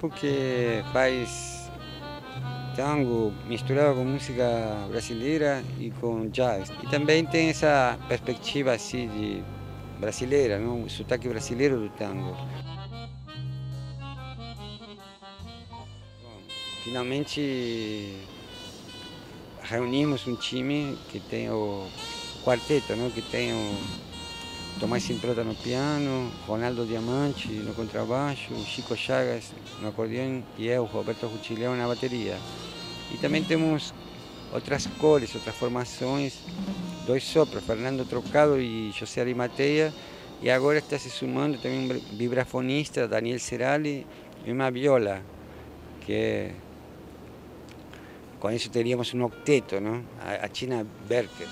Tango Negro é um grupo que faz tango misturado com música brasileira e com jazz. E também tem essa perspectiva assim de brasileira, não? o sotaque brasileiro do tango. Bom, finalmente reunimos um time que tem o quarteto, não? que tem o Tomás Simprota no piano, Ronaldo Diamante no contrabaixo, Chico Chagas no acordeão e eu, Roberto Rutilhão, na bateria. E também temos outras cores, outras formações, dois sopros, Fernando Trocado e José Arimateia, e agora está se sumando também um vibrafonista, Daniel Serali, e uma viola, que com isso teríamos um octeto, não? a China Berker.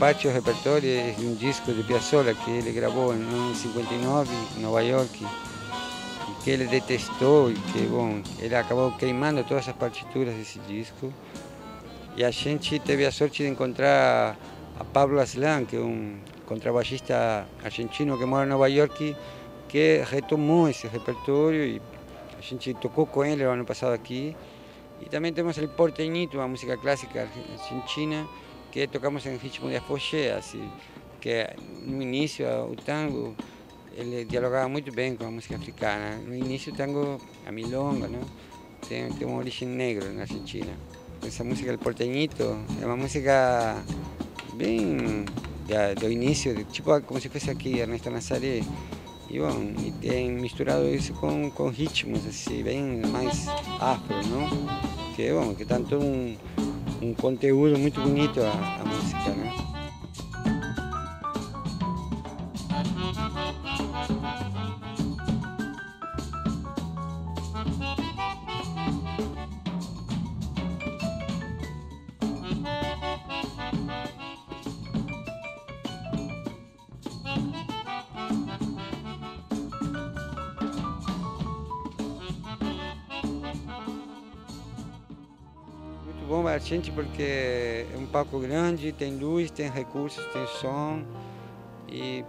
Pacho Repertório es un disco de Piazzolla que él grabó en 1959 en Nueva York y que él detestó y que bueno, él acabó quemando todas las partituras de ese disco. Y a gente teve a suerte de encontrar a Pablo Aslan, que es un contrabajista argentino que mora en Nueva York, que retomó ese repertorio y a gente tocó con él el año pasado aquí. Y también tenemos el porteñito, la música clásica argentina que tocamos em ritmo de afoxé, assim, que no início o tango ele dialogava muito bem com a música africana. No início o tango, a milonga, não? Tem, tem uma origem negra na Argentina. Essa música, o porteñito, é uma música bem do início, tipo como se fosse aqui Ernesto Nazaré. E, bom, e tem misturado isso com, com ritmos assim, bem mais afro, não? Que, bom, que tanto um, um conteúdo muito bonito a, a música, né? Bom para a gente porque é um palco grande, tem luz, tem recursos, tem som e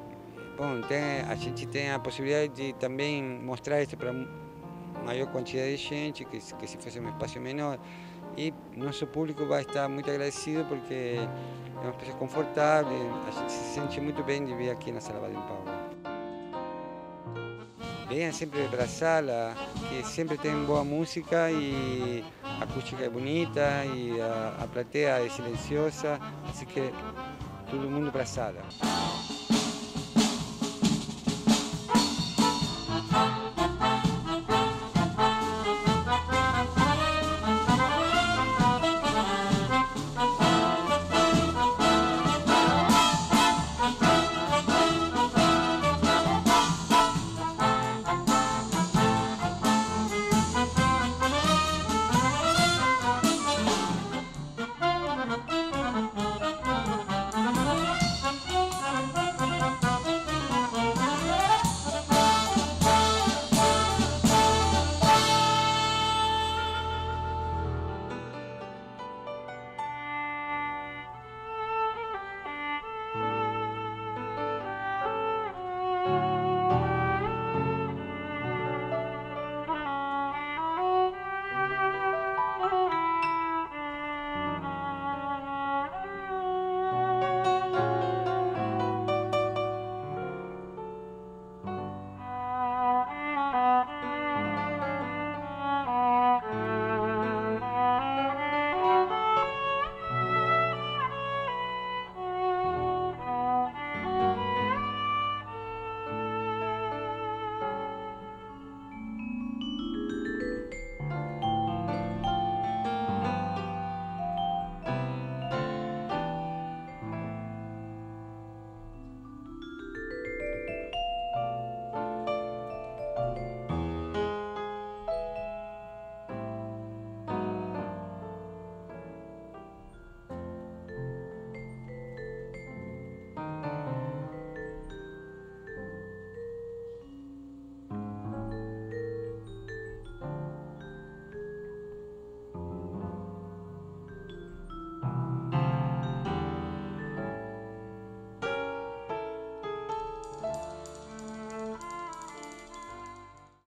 bom, tem, a gente tem a possibilidade de também mostrar isso para maior quantidade de gente, que, que se fosse um espaço menor. E nosso público vai estar muito agradecido porque é uma coisa confortável, a gente se sente muito bem de vir aqui na Sala Baden Powell. Venham sempre para a sala, que sempre tem boa música e a acústica é bonita e a, a plateia silenciosa, assim que todo mundo para sala.